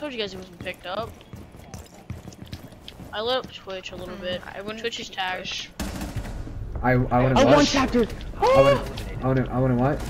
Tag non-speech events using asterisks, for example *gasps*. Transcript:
told you guys it wasn't picked up. I lit up Twitch a little hmm. bit. I wouldn't Twitch is tagged. I I wouldn't Oh, what? one chapter. I wouldn't *gasps* I wouldn't I wouldn't what?